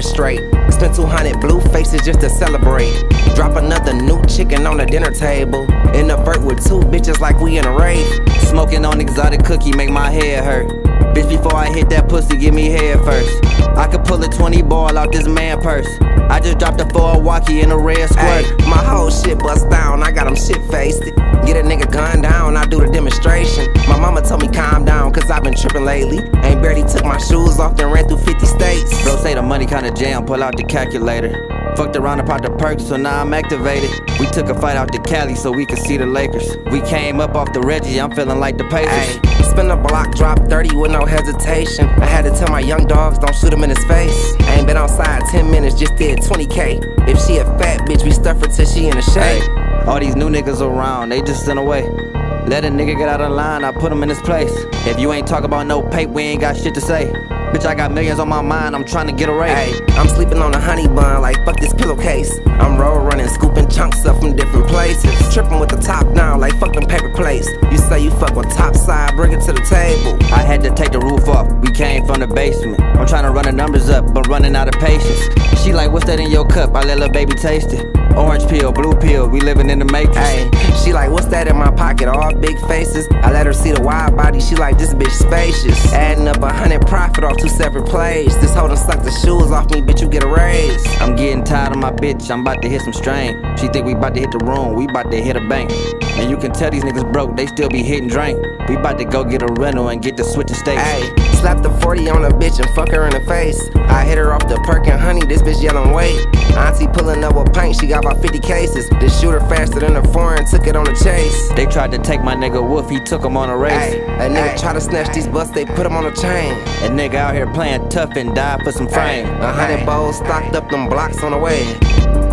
straight. Spent 200 blue faces just to celebrate. Drop another new chicken on the dinner table. In the vert with two bitches like we in a rave. Smoking on exotic cookie make my head hurt. Bitch, before I hit that pussy, give me head first. I could pull a 20 ball out this man purse. I just dropped a 4 walkie in a red squirt. Ay, my whole shit bust down, I got him shit faced. Get a nigga gun down, I do the demonstration. My mama told me calm down, cause I've been tripping lately. Ain't barely took my shoes off, then ran through 50 states. Bro say the money kinda jam, pull out the calculator. Fucked around and popped the perks, so now I'm activated. We took a fight out to Cali so we could see the Lakers. We came up off the Reggie, I'm feeling like the Pacers. Ay, spin the block, drop 30 with no hesitation. I had to tell my young dogs, don't shoot him in his face. I ain't been outside 10 minutes, just did 20k. If she a fat bitch, we stuff her till she in the shade. Ay, all these new niggas around, they just in a way. Let a nigga get out of line, I put him in his place. If you ain't talk about no pape, we ain't got shit to say. Bitch, I got millions on my mind, I'm trying to get a raise. Ay, I'm sleeping on a honey bun, like fuck this pillowcase. I'm roll running, scooping chunks up from different places. Tripping with the top down, like fuck them paper plates. You say you fuck on top side, bring it to the table. I had to take the roof off, we came from the basement. I'm trying to run the numbers up, but running out of patience. She like, what's that in your cup? I let little baby taste it. Orange peel, blue peel, we living in the matrix. Ay, she like, what's that in my pocket? All big faces. I let her see the wide body, she like, this bitch spacious. Adding up a hundred profit off two separate plays. This hoe done suck the shoes off me, bitch, you get a raise. I'm getting tired of my bitch, I'm about to hit some strain. She think we about to hit the room, we about to hit a bank. And you can tell these niggas broke, they still be hitting drink. We about to go get a rental and get the switch of states. Ay, slap the 40 on a bitch and fuck her in the face. I hit her off the perk and honey, this bitch yelling wait. Auntie pulling up she got about 50 cases. This shooter faster than a foreign, took it on a chase. They tried to take my nigga Wolf, he took him on a race. Ay, a nigga try to snatch these busts, they put him on a chain. A nigga out here playing tough and died for some fame. A hundred bowls stocked up them blocks on the way.